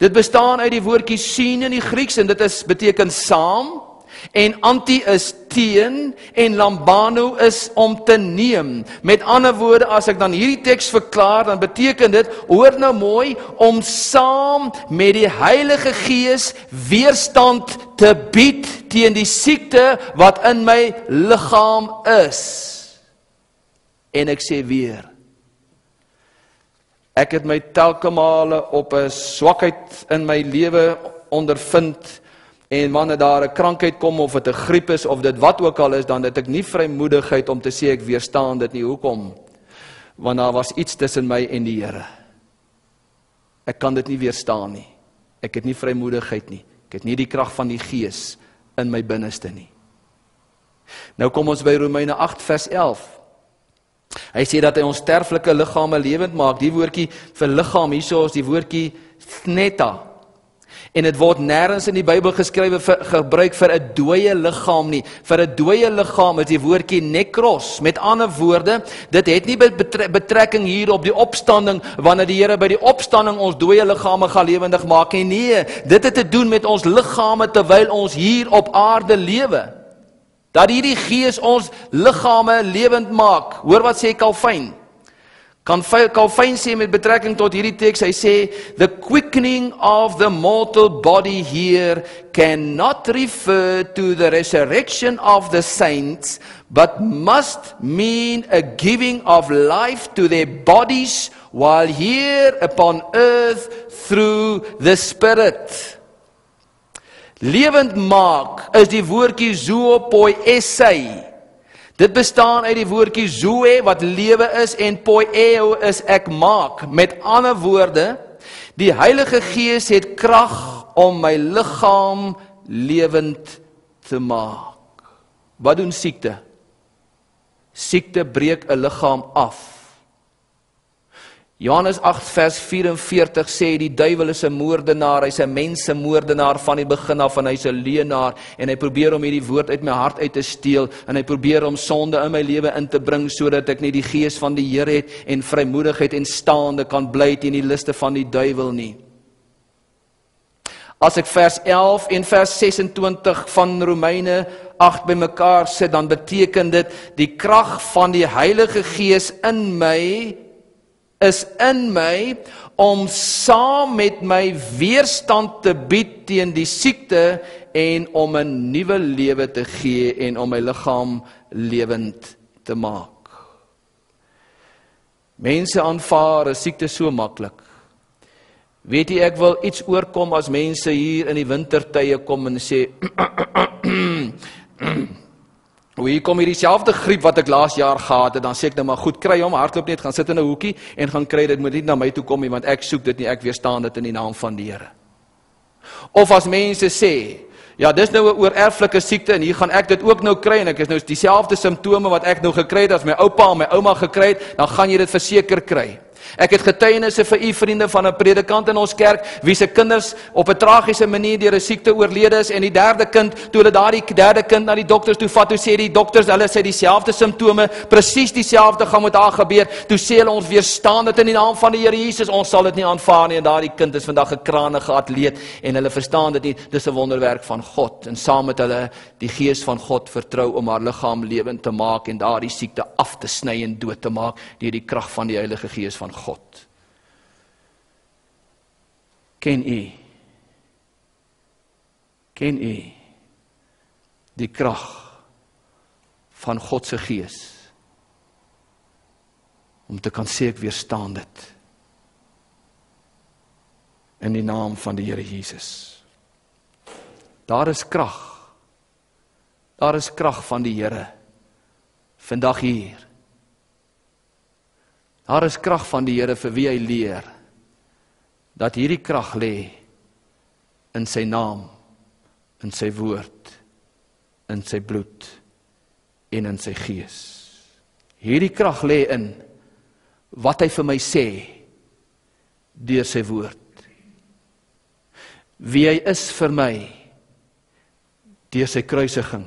Speaker 2: Dit bestaan uit die woordjie sien in die Grieks en dit is beteken saam en anti is teen en lambano is om te neem. Met ander woorde as ek dan hierdie teks verklaar dan beteken dit hoor nou mooi om saam met die Heilige Gees weerstand te bied teen die siekte wat in my liggaam is. En ek sê weer Ek het my telke male op 'n swakheid in my lewe ondervind en wanneer daar 'n krankheid kom of dit 'n griep is of dit wat ook al is dan het ek nie vrymoedigheid om te sê ek weerstaan dit nie. Hoekom? Want daar was iets tussen my en die Here. Ek kan dit nie weerstaan nie. Ek het nie vrymoedigheid nie. Ek het nie die krag van die Gees in my binneste nie. Nou kom ons by Romeine 8 vers 11. Hy sê dat hy ons sterflike liggame lewend maak. Die woordjie vir liggaam hierso is die woordjie thneta. En dit word nêrens in die Bybel geskrywe vir gebruik vir 'n dooie liggaam nie. Vir 'n dooie liggaam is die woordjie nekros. Met ander woorde, dit het nie betrekking hier op die opstanding wanneer die Here by die opstanding ons dooie liggame gaan lewendig maak nie. Nee, dit het te doen met ons liggame terwyl ons hier op aarde lewe dat hierdie gees ons liggame lewend maak. Hoor wat sê Calvin? Kan Calvin sê met betrekking tot hierdie teks, hy sê the quickening of the mortal body here cannot refer to the resurrection of the saints but must mean a giving of life to their bodies while here upon earth through the spirit. Lewend maak is die woordjie zoopoi essay. Dit bestaan uit die woordjie zoe wat lewe is en poieo is ek maak. Met ander woorde, die Heilige Gees het krag om my liggaam lewend te maak. Wat doen siekte? Siekte breek 'n liggaam af. Johannes 8 vers 44 sê die duiwel is 'n moordenaar, hy's 'n mensemoordenaar van die begin af en hy's 'n leienaar en hy probeer om hierdie woord uit my hart uit te steel en hy probeer om sonde in my lewe in te bring sodat ek nie die gees van die Here het en vrymoedigheid en staande kan bly teen die liste van die duiwel nie. As ek vers 11 en vers 26 van Romeine 8 bymekaar sit, dan beteken dit die krag van die Heilige Gees in my is in my om saam met my weerstand te bied teen die siekte en om 'n nuwe lewe te gee en om my liggaam lewend te maak. Mense aanvaar 'n siekte so maklik. Weet jy ek wil iets oorkom as mense hier in die wintertye kom en sê Hoe hier kom hierdie selfde griep wat ek laas jaar gehad het, dan sê ek nou maar goed, kry hom, hardloop net, gaan sit in 'n hoekie en gaan kry dit moet nie na my toe kom nie want ek soek dit nie, ek weerstaan dit in die naam van die Here. Of as mense sê, ja, dis nou 'n oorerflike siekte en hier gaan ek dit ook nou kry en ek is nou dieselfde simptome wat ek nou gekry het as my oupa en my ouma gekry het, dan gaan jy dit verseker kry. Ek het getuienisse vir u vriende van 'n predikant in ons kerk wie se kinders op 'n tragiese manier deur 'n siekte oorlede is en die derde kind, toe hulle daardie derde kind na die dokters toe vat, toe sê die dokters hulle sê dieselfde simptome, presies dieselfde gaan met haar gebeur. Toe sê hulle ons weerstaan dit in die naam van die Here Jesus, ons sal dit nie aanvaar nie en daardie kind is vandag 'n krangige atleet en hulle verstaan dit nie. Dis 'n wonderwerk van God en saam met hulle die gees van God vertrou om haar liggaam lewend te maak en daardie siekte af te sny en dood te maak deur die krag van die Heilige Gees van God. Ken u Ken u die krag van God se Gees om te kan sê ek weerstaan dit in die naam van die Here Jesus. Daar is krag. Daar is krag van die Here vandag hier. Daar is krag van die Here vir wie hy leer dat hierdie krag lê in sy naam, in sy woord, in sy bloed en in sy gees. Hierdie krag lê in wat hy vir my sê deur sy woord. Wie hy is vir my deur sy kruisiging.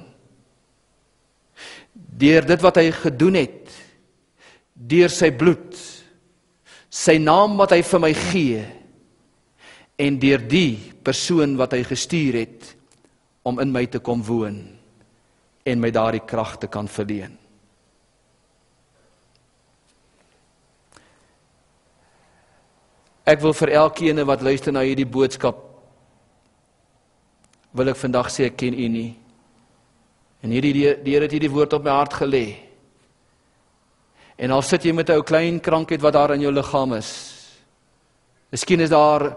Speaker 2: Deur dit wat hy gedoen het deur sy bloed. Sy naam wat hy vir my gee en deur die persoon wat hy gestuur het om in my te kom woon en my daardie krag te kan verleen. Ek wil vir elkeen wat luister na hierdie boodskap wil ek vandag sê ek ken u nie. En hierdie die Here het hierdie woord op my hart gelê. En al sit jy met 'n ou klein krankheid wat daar in jou liggaam is. Miskien is daar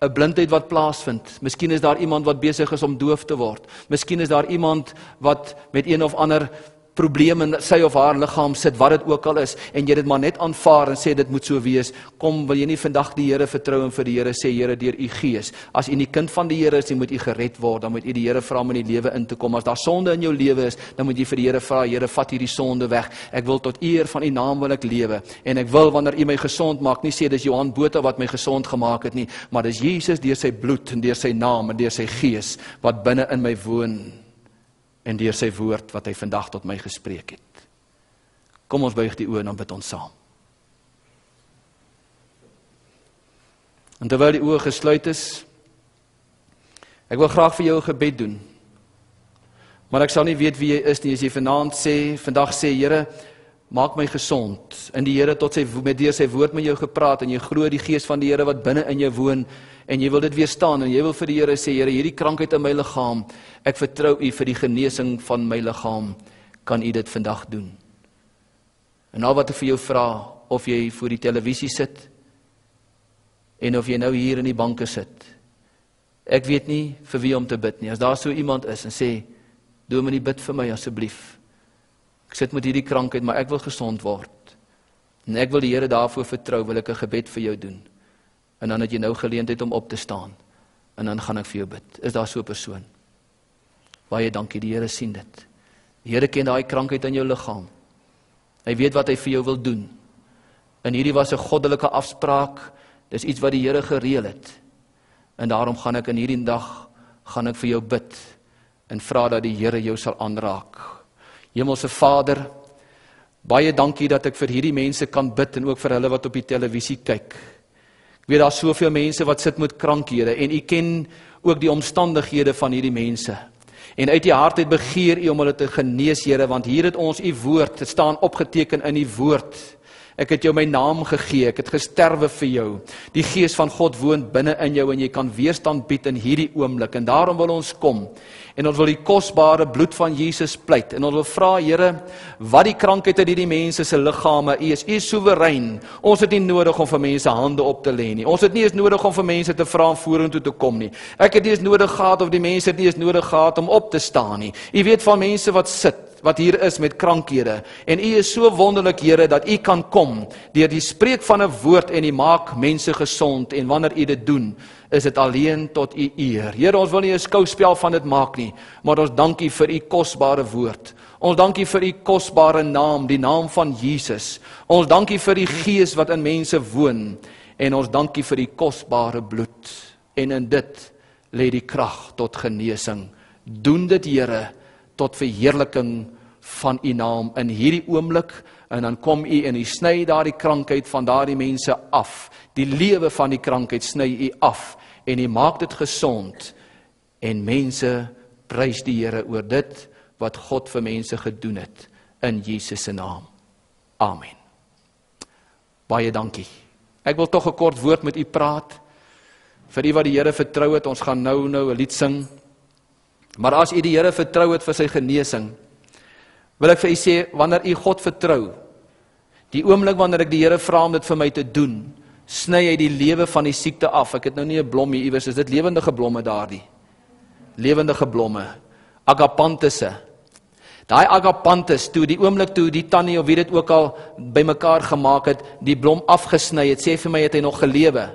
Speaker 2: 'n blindheid wat plaasvind. Miskien is daar iemand wat besig is om doof te word. Miskien is daar iemand wat met een of ander probleem in sy of haar liggaam sit wat dit ook al is en jy dit maar net aanvaar en sê dit moet so wees kom wil jy nie vandag die Here vertrou en vir die Here sê Here deur u gees as u nie kind van die Here is dan moet u gered word dan moet u die Here vra om in die lewe in te kom. As daar sonde in jou lewe is dan moet jy vir die Here vra Here vat hierdie sonde weg. Ek wil tot eer van u naam wil ek lewe. En ek wil wanneer u my gesond maak nie sê dis Johan Botha wat my gesond gemaak het nie maar dis Jesus deur sy bloed en deur sy naam en deur sy gees wat binne in my woon en deur sy woord wat hy vandag tot my gespreek het. Kom ons buig die oë en dan bid ons saam. En terwyl die oë gesluit is, ek wil graag vir jou 'n gebed doen. Maar ek sal nie weet wie jy is nie as jy vanaand sê, vandag sê Here, maak my gesond. In die Here tot sy met deur sy woord met jou gepraat en jy glo die gees van die Here wat binne in jou woon en jy wil dit weer staan en jy wil vir die Here sê Here hierdie krankheid in my liggaam ek vertrou u vir die genesing van my liggaam kan u dit vandag doen? En nou wat ek vir jou vra of jy voor die televisie sit en of jy nou hier in die banke sit ek weet nie vir wie om te bid nie. As daar so iemand is en sê dominee bid vir my asseblief ek sit met hierdie krankheid maar ek wil gesond word en ek wil die Here daarvoor vertrou wil ek 'n gebed vir jou doen en dan het jy nou geleentheid om op te staan en dan gaan ek vir jou bid. Is daar so 'n persoon? Baie dankie, die Here sien dit. Die Here ken daai krankheid in jou liggaam. Hy weet wat hy vir jou wil doen. En hierdie was 'n goddelike afspraak. Dis iets wat die Here gereël het. En daarom gaan ek in hierdie dag gaan ek vir jou bid en vra dat die Here jou sal aanraak. Hemelse Vader, baie dankie dat ek vir hierdie mense kan bid en ook vir hulle wat op die televisie kyk. Ek weet daar's soveel mense wat sit met krankhede en u ken ook die omstandighede van hierdie mense. En uit u hart het begeer u om hulle te genees, Here, want hier het ons u woord, dit staan opgeteken in u woord. Ek het jou my naam gegee, ek het gesterwe vir jou. Die gees van God woon binne in jou en jy kan weerstand bied in hierdie oomblik en daarom wil ons kom. En ons wil die kosbare bloed van Jesus pleit en ons wil vra Here, wat die krankheid in hierdie mense se liggame, U is U soewerein. Ons het nie nodig om vir mense hande op te lê nie. Ons het nie eens nodig om vir mense te vra om vorentoe te kom nie. Ek het nie eens nodig gehad of die mense het nie eens nodig gehad om op te staan nie. U weet van mense wat sit wat hier is met krankhede en u is so wonderlik Here dat u kan kom deur die spreek van 'n woord en u maak mense gesond en wanneer u dit doen is dit alleen tot u eer. Here, ons wil nie 'n skouspel van dit maak nie, maar ons dankie vir u kosbare woord. Ons dankie vir u kosbare naam, die naam van Jesus. Ons dankie vir die gees wat in mense woon en ons dankie vir u kosbare bloed. En in dit lê die krag tot genesing. Doen dit, Here, tot verheerliking van u naam in hierdie oomblik en dan kom u en u sny daardie krankheid van daardie mense af. Die lewe van die krankheid sny u af en u maak dit gesond en mense prys die Here oor dit wat God vir mense gedoen het in Jesus se naam. Amen. Baie dankie. Ek wil tog 'n kort woord met u praat. Vir u wat die Here vertrou het, ons gaan nou nou 'n lied sing. Maar as u die Here vertrou het vir sy genesing, wil ek vir u sê wanneer u God vertrou, die oomblik wanneer ek die Here vra om dit vir my te doen, sny hy die lewe van die siekte af. Ek het nou nie 'n blom hier iewers, is dit lewendige blomme daardie? Lewendige blomme. Agapantusse. Daai agapantus toe die oomblik toe die tannie of wie dit ook al bymekaar gemaak het, die blom afgesny het, sê vir my het hy nog gelewe.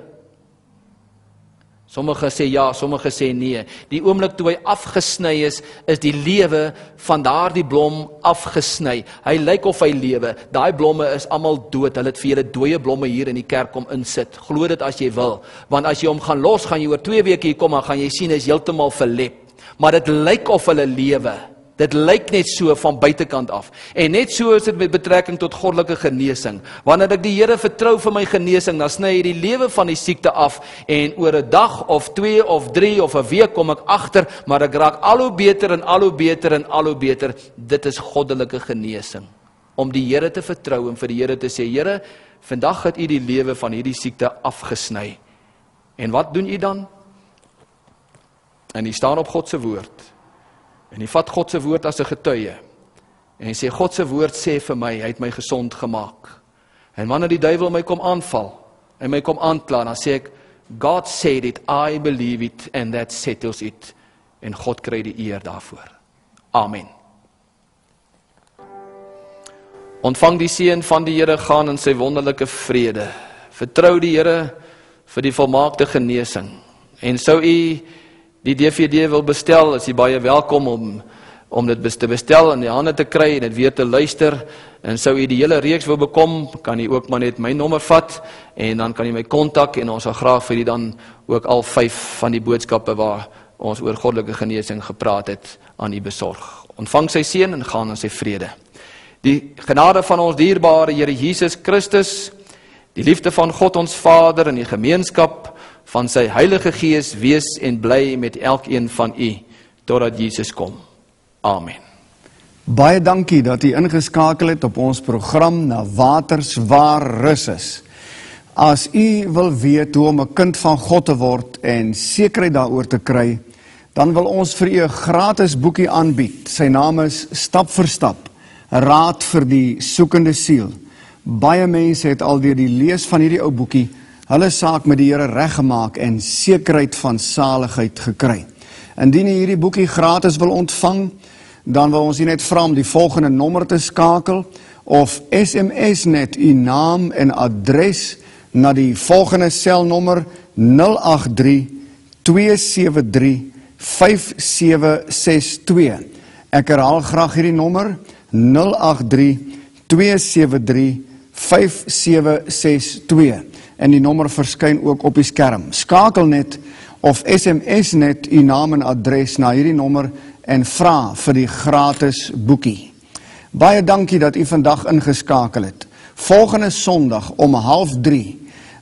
Speaker 2: Sommige sê ja, sommige sê nee. Die oomblik toe hy afgesny is, is die lewe van daardie blom afgesny. Hy lyk of hy lewe. Daai blomme is almal dood. Hulle het vir julle dooie blomme hier in die kerk kom insit. Glo dit as jy wil, want as jy hom gaan los, gaan jy oor 2 weke hier kom en gaan jy sien hy's heeltemal verlep. Maar dit lyk of hulle lewe. Dit lyk net so van buitekant af. En net so is dit met betrekking tot goddelike genesing. Wanneer ek die Here vertrou vir my genesing, dan sny hy die lewe van die siekte af en oor 'n dag of 2 of 3 of 'n week kom ek agter, maar ek raak al hoe beter en al hoe beter en al hoe beter. Dit is goddelike genesing. Om die Here te vertrou en vir die Here te sê, Here, vandag het U die lewe van hierdie siekte afgesny. En wat doen U dan? En U staan op God se woord. En hy vat God se woord as 'n getuie. En hy sê God se woord sê vir my, hy het my gesond gemaak. En wanneer die duiwel my kom aanval en my kom aankla, dan sê ek God said it, I believe it and that settles it. En God kry die eer daarvoor. Amen. Ontvang die seën van die Here gaan in sy wonderlike vrede. Vertrou die Here vir die volmaakte genesing. En sou u die DVD wil bestel, is jy baie welkom om om dit te bestel en in die hande te kry en dit weer te luister. En sou jy die hele reeks wil bekom, kan jy ook maar net my nommer vat en dan kan jy my kontak en ons sal graag vir jy dan ook al 5 van die boodskappe waar ons oor goddelike genesing gepraat het aan u besorg. Ontvang sy seën en gaan in sy vrede. Die genade van ons dierbare Here Jesus Christus, die liefde van God ons Vader en die gemeenskap van sy Heilige Gees wees en bly met elkeen van u totdat Jesus kom. Amen.
Speaker 1: Baie dankie dat u ingeskakel het op ons program na waters waar rus is. As u wil weet hoe om 'n kind van God te word en sekerheid daaroor te kry, dan wil ons vir u 'n gratis boekie aanbied. Sy naam is Stap vir Stap, raad vir die soekende siel. Baie mense het al deur die lees van hierdie ou boekie hulle saak met die Here reggemaak en sekerheid van saligheid gekry. Indien jy hierdie boekie gratis wil ontvang, dan wil ons u net vra om die volgende nommer te skakel of SMS net u naam en adres na die volgende selnommer 083 273 5762. Ek herhaal graag hierdie nommer 083 273 5762 en die nommer verskyn ook op die skerm. Skakel net of SMS net u naam en adres na hierdie nommer en vra vir die gratis boekie. Baie dankie dat u vandag ingeskakel het. Volgende Sondag om 0:30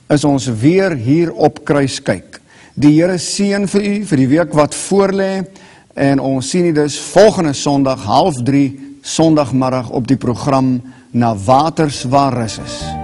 Speaker 1: is ons weer hier op Kruiskyk. Die Here seën vir u vir die week wat voorlê en ons sien u dus volgende Sondag 0:30 Sondagmiddag op die program Na Waters waar rus is.